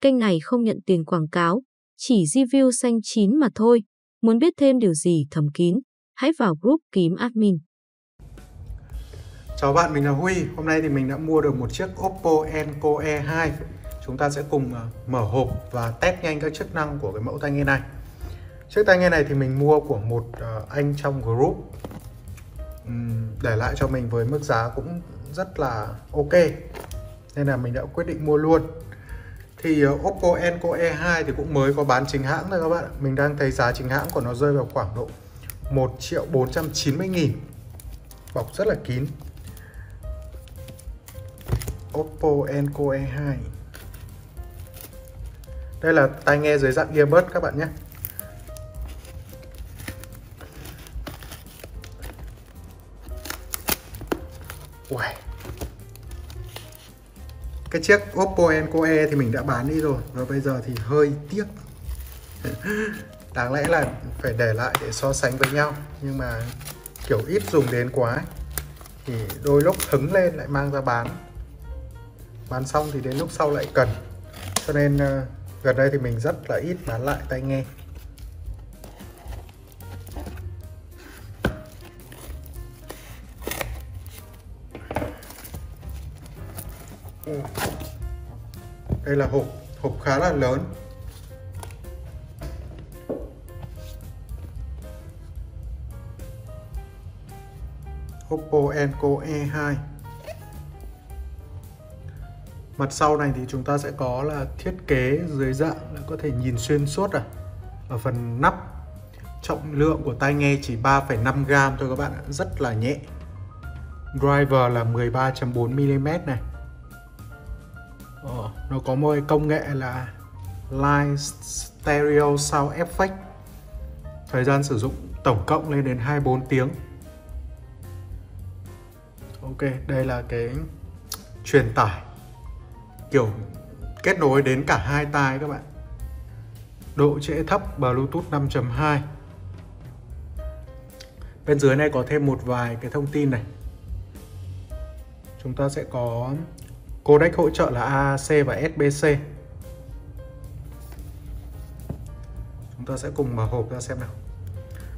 Kênh này không nhận tiền quảng cáo, chỉ review xanh chín mà thôi. Muốn biết thêm điều gì thầm kín, hãy vào group kiếm admin. Chào bạn, mình là Huy. Hôm nay thì mình đã mua được một chiếc Oppo Enco E2. Chúng ta sẽ cùng à, mở hộp và test nhanh các chức năng của cái mẫu tai nghe này. Chiếc tai nghe này thì mình mua của một à, anh trong group để lại cho mình với mức giá cũng rất là ok nên là mình đã quyết định mua luôn thì ờ, Oppo Enco E2 thì cũng mới có bán chính hãng thôi các bạn mình đang thấy giá chính hãng của nó rơi vào khoảng độ 1 triệu 490 nghìn. Bọc rất là kín. Oppo Enco E2 đây là tai nghe dưới dạng earbud các bạn nhé. Uầy. Cái chiếc Oppo Enco E thì mình đã bán đi rồi Và bây giờ thì hơi tiếc. Đáng lẽ là phải để lại để so sánh với nhau Nhưng mà kiểu ít dùng đến quá Thì đôi lúc hứng lên lại mang ra bán. Bán xong thì đến lúc sau lại cần. Cho nên uh, gần đây thì mình rất là ít bán lại tai nghe. Đây là hộp hộp khá là lớn. Oppo Enco E2 Mặt sau này thì chúng ta sẽ có là thiết kế dưới dạng là có thể nhìn xuyên suốt à. Ở phần nắp Trọng lượng của tai nghe chỉ 3,5g thôi các bạn ạ Rất là nhẹ. Driver là 13.4mm này. Ờ, nó có một công nghệ là Line Stereo Sound Effect. Thời gian sử dụng tổng cộng lên đến 24 tiếng. Ok, đây là cái truyền tải kiểu kết nối đến cả hai tai các bạn. Độ trễ thấp Bluetooth 5.2 Bên dưới này có thêm một vài cái thông tin này. Chúng ta sẽ có Codec hỗ trợ là AAC và SBC Chúng ta sẽ cùng mở hộp ra xem nào.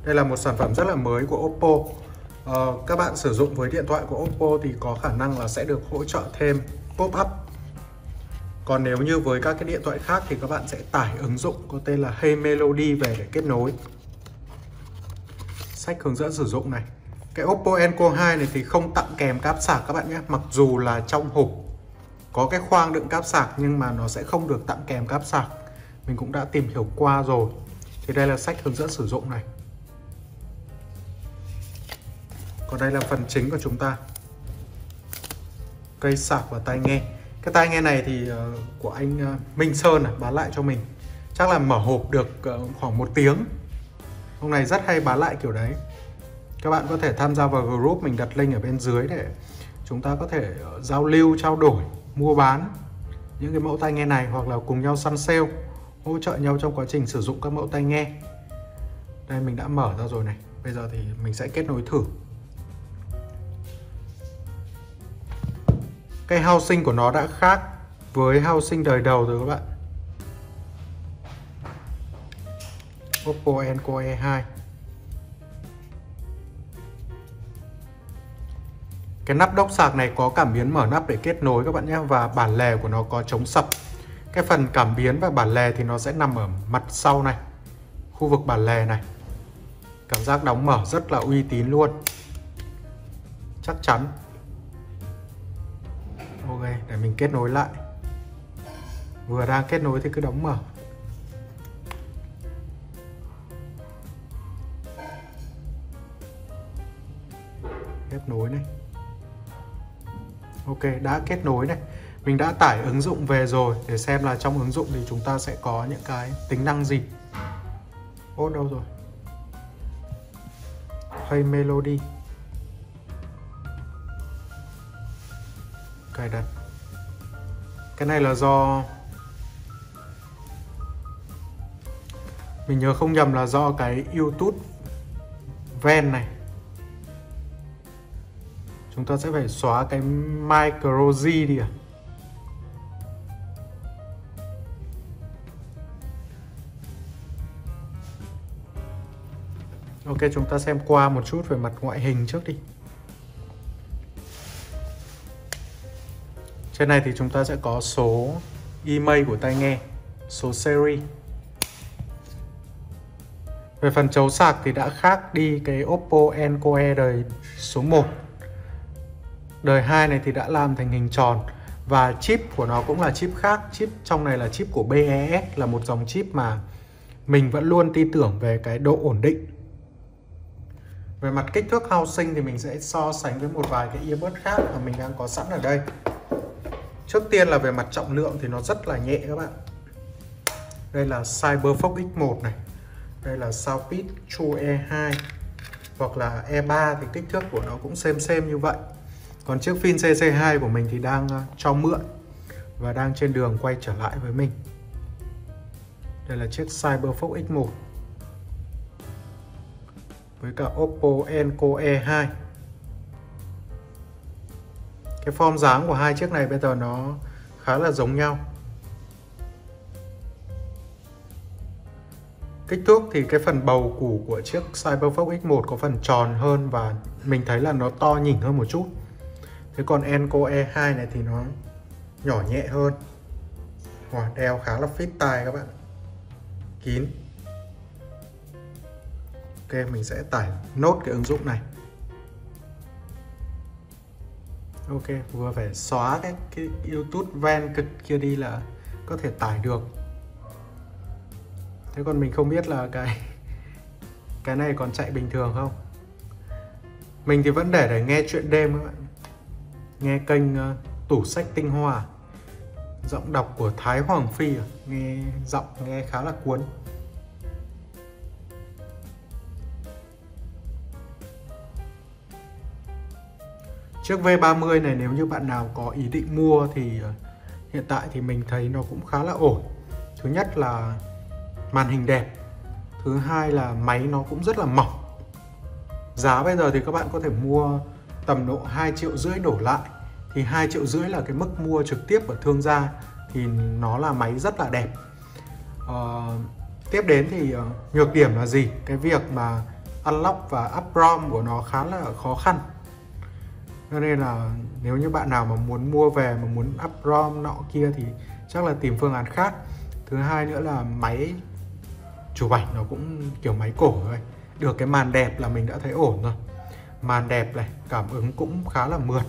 Đây là một sản phẩm rất là mới của Oppo. À, Các bạn sử dụng với điện thoại của Oppo thì có khả năng là sẽ được hỗ trợ thêm pop-up Còn nếu như với các cái điện thoại khác thì các bạn sẽ tải ứng dụng có tên là Hey Melody về để kết nối. Sách hướng dẫn sử dụng này. Cái Oppo Enco 2 này thì không tặng kèm cáp sạc các bạn nhé. Mặc dù là trong hộp có cái khoang đựng cáp sạc nhưng mà nó sẽ không được tặng kèm cáp sạc. Mình cũng đã tìm hiểu qua rồi. Thì đây là sách hướng dẫn sử dụng này. Còn đây là phần chính của chúng ta. Cây sạc và tai nghe. Cái tai nghe này thì uh, của anh uh, Minh Sơn à, bán lại cho mình. Chắc là mở hộp được uh, khoảng một tiếng. Hôm nay rất hay bán lại kiểu đấy. Các bạn có thể tham gia vào group mình đặt link ở bên dưới để chúng ta có thể giao lưu trao đổi mua bán những cái mẫu tai nghe này hoặc là cùng nhau săn sale, hỗ trợ nhau trong quá trình sử dụng các mẫu tai nghe. Đây, mình đã mở ra rồi này. Bây giờ thì mình sẽ kết nối thử. Cái housing của nó đã khác với housing đời đầu rồi các bạn. Oppo Enco E2 Cái nắp đốc sạc này có cảm biến mở nắp để kết nối các bạn nhé Và bản lề của nó có chống sập. Cái phần cảm biến và bản lề thì nó sẽ nằm ở mặt sau này Khu vực bản lề này. Cảm giác đóng mở rất là uy tín luôn. Chắc chắn. Ok, để mình kết nối lại. Vừa đang kết nối thì cứ đóng mở. Kết nối này. Ok, đã kết nối này. Mình đã tải ứng dụng về rồi. Để xem là trong ứng dụng thì chúng ta sẽ có những cái tính năng gì. Ô đâu rồi? Play Melody. Cài đặt Cái này là do Mình nhớ không nhầm là do cái YouTube Ven này chúng ta sẽ phải xóa cái micro G đi ạ. À. Ok, chúng ta xem qua một chút về mặt ngoại hình trước đi. Trên này thì chúng ta sẽ có số email của tai nghe, số series. Về phần chấu sạc thì đã khác đi cái Oppo Enco E đời số 1 Đời 2 này thì đã làm thành hình tròn Và chip của nó cũng là chip khác. Chip trong này là chip của BES Là một dòng chip mà mình vẫn luôn tin tưởng về cái độ ổn định. Về mặt kích thước housing thì mình sẽ so sánh với một vài cái earbud khác mà mình đang có sẵn ở đây. Trước tiên là về mặt trọng lượng thì nó rất là nhẹ các bạn. Đây là Cyberfox X1 này. Đây là Soundpeak True E2 Hoặc là E3 thì kích thước của nó cũng xem xem như vậy. Còn chiếc pin CC2 của mình thì đang ờ, cho mượn Và đang trên đường quay trở lại với mình. Đây là chiếc Cyberfox X1 với cả Oppo Enco E2 cái form dáng của hai chiếc này bây giờ nó khá là giống nhau. Kích thước thì cái phần bầu củ của chiếc Cyberfox X1 có phần tròn hơn và mình thấy là nó to nhỉnh hơn một chút thế còn Enco E2 này thì nó nhỏ nhẹ hơn. Wow, đeo khá là fit tai các bạn kín. Ok mình sẽ tải nốt cái ứng dụng này. Ok vừa phải xóa cái, cái youtube van cực kia đi là có thể tải được. Thế còn mình không biết là cái cái này còn chạy bình thường không? Mình thì vẫn để để nghe chuyện đêm các bạn nghe kênh ờ, tủ sách tinh hoa giọng đọc của thái hoàng phi à? nghe giọng nghe khá là cuốn Chiếc V30 này nếu như bạn nào có ý định mua thì ờ, hiện tại thì mình thấy nó cũng khá là ổn. Thứ nhất là màn hình đẹp. Thứ hai là máy nó cũng rất là mỏng. Giá bây giờ thì các bạn có thể mua tầm độ 2 triệu rưỡi đổ lại. Thì 2 triệu rưỡi là cái mức mua trực tiếp ở thương gia thì nó là máy rất là đẹp. Uh, tiếp đến thì uh, nhược điểm là gì? Cái việc mà unlock và up ROM của nó khá là khó khăn cho nên là nếu như bạn nào mà muốn mua về mà muốn up ROM nọ kia thì chắc là tìm phương án khác thứ hai nữa là máy chụp ảnh nó cũng kiểu máy cổ thôi được cái màn đẹp là mình đã thấy ổn rồi màn đẹp này, cảm ứng cũng khá là mượt.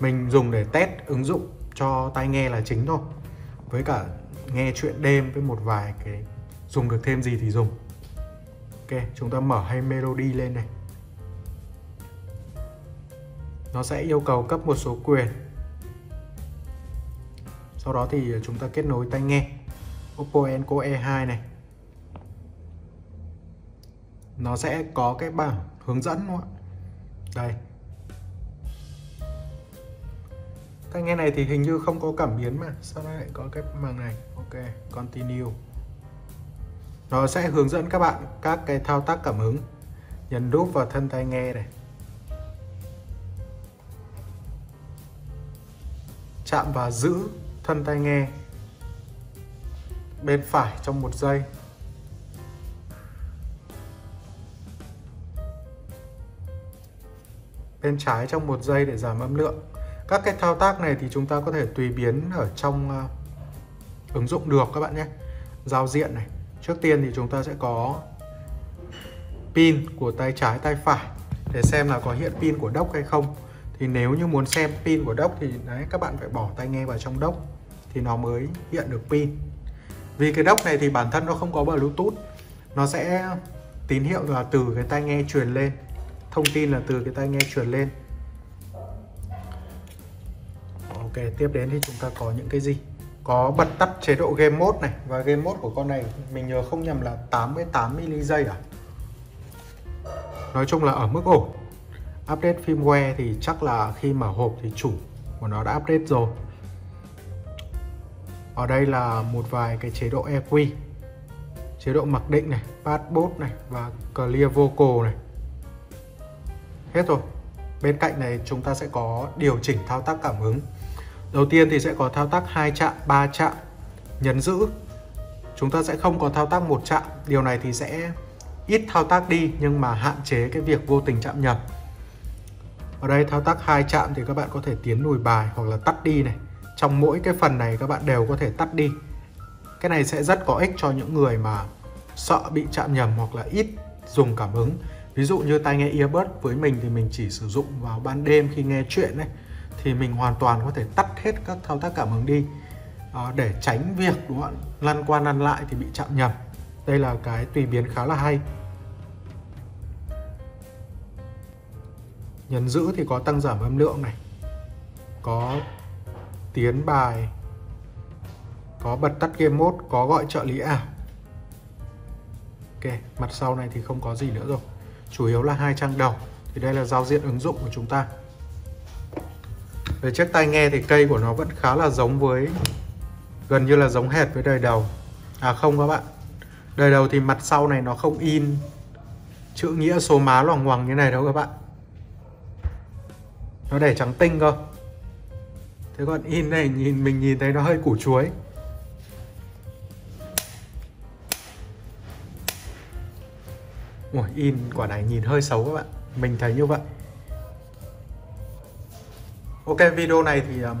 Mình dùng để test ứng dụng cho tai nghe là chính thôi. Với cả nghe chuyện đêm với một vài cái, dùng được thêm gì thì dùng. Ok, chúng ta mở hay melody lên này. Nó sẽ yêu cầu cấp một số quyền. Sau đó thì chúng ta kết nối tai nghe. Oppo Enco E2 này. Nó sẽ có cái bảng hướng dẫn đúng không ạ? Đây. Tai nghe này thì hình như không có cảm biến mà. Sao lại có cái màng này? Ok, continue. Nó sẽ hướng dẫn các bạn các cái thao tác cảm ứng. Nhấn đúp vào thân tai nghe này. Chạm và giữ thân tai nghe bên phải trong một giây. Bên trái trong một giây để giảm âm lượng. Các cái thao tác này thì chúng ta có thể tùy biến ở trong uh, ứng dụng được các bạn nhé. Giao diện này. Trước tiên thì chúng ta sẽ có pin của tay trái tay phải để xem là có hiện pin của đốc hay không. Thì nếu như muốn xem pin của đốc thì đấy các bạn phải bỏ tai nghe vào trong đốc thì nó mới hiện được pin. Vì cái đốc này thì bản thân nó không có bluetooth nó sẽ tín hiệu là từ cái tai nghe truyền lên thông tin là từ cái tai nghe truyền lên. Ok, tiếp đến thì chúng ta có những cái gì? Có bật tắt chế độ game mode này, và game mode của con này mình nhớ không nhầm là 88 mili giây à? Nói chung là ở mức ổn. Update firmware thì chắc là khi mở hộp thì chủ của nó đã update rồi. Ở đây là một vài cái chế độ EQ chế độ mặc định này, passport này và clear vocal này hết rồi. Bên cạnh này, chúng ta sẽ có điều chỉnh thao tác cảm ứng. Đầu tiên thì sẽ có thao tác hai chạm, ba chạm, nhấn giữ. Chúng ta sẽ không có thao tác một chạm. Điều này thì sẽ ít thao tác đi, nhưng mà hạn chế cái việc vô tình chạm nhầm. Ở đây, thao tác hai chạm thì các bạn có thể tiến lùi bài hoặc là tắt đi này. Trong mỗi cái phần này, các bạn đều có thể tắt đi. Cái này sẽ rất có ích cho những người mà sợ bị chạm nhầm hoặc là ít dùng cảm ứng ví dụ như tai nghe earbud với mình thì mình chỉ sử dụng vào ban đêm khi nghe chuyện ấy thì mình hoàn toàn có thể tắt hết các thao tác cảm ứng đi. À, để tránh việc đúng không lăn qua lăn lại thì bị chạm nhầm. Đây là cái tùy biến khá là hay. Nhấn giữ thì có tăng giảm âm lượng này có tiến bài có bật tắt game mode có gọi trợ lý ảo. Ok mặt sau này thì không có gì nữa rồi chủ yếu là hai trang đầu. Thì đây là giao diện ứng dụng của chúng ta. Về chiếc tai nghe thì cây của nó vẫn khá là giống với, gần như là giống hệt với đời đầu. À không các bạn. Đời đầu thì mặt sau này nó không in chữ nghĩa số má loằng ngoằng như này đâu các bạn. Nó để trắng tinh cơ. Thế còn in này, nhìn mình nhìn thấy nó hơi củ chuối. Ủa, in quả này nhìn hơi xấu các bạn. Mình thấy như vậy. Ok video này thì um,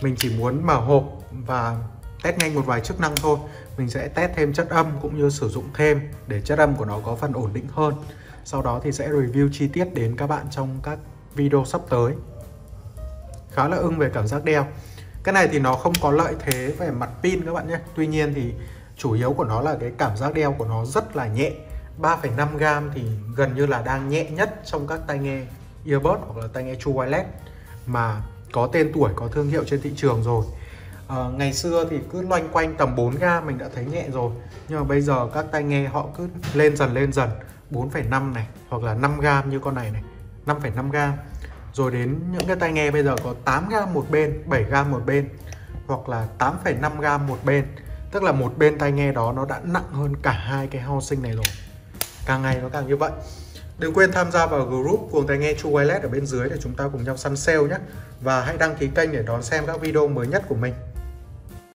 mình chỉ muốn mở hộp và test nhanh một vài chức năng thôi. Mình sẽ test thêm chất âm cũng như sử dụng thêm để chất âm của nó có phần ổn định hơn. Sau đó thì sẽ review chi tiết đến các bạn trong các video sắp tới. Khá là ưng về cảm giác đeo. Cái này thì nó không có lợi thế về mặt pin các bạn nhé. Tuy nhiên thì chủ yếu của nó là cái cảm giác đeo của nó rất là nhẹ. 3,5 gram thì gần như là đang nhẹ nhất trong các tai nghe earbud hoặc là tai nghe True Wireless mà có tên tuổi, có thương hiệu trên thị trường rồi. À, ngày xưa thì cứ loanh quanh tầm 4 gram mình đã thấy nhẹ rồi. Nhưng mà bây giờ các tai nghe họ cứ lên dần lên dần 4,5 này hoặc là 5 gram như con này này, 5,5 gram Rồi đến những cái tai nghe bây giờ có 8 gram một bên, 7 gram một bên hoặc là 8,5 gram một bên. Tức là một bên tai nghe đó nó đã nặng hơn cả hai cái housing này rồi càng ngày nó càng như vậy. Đừng quên tham gia vào group cuồng tai nghe True Wireless ở bên dưới để chúng ta cùng nhau săn sale nhé. Và hãy đăng ký kênh để đón xem các video mới nhất của mình.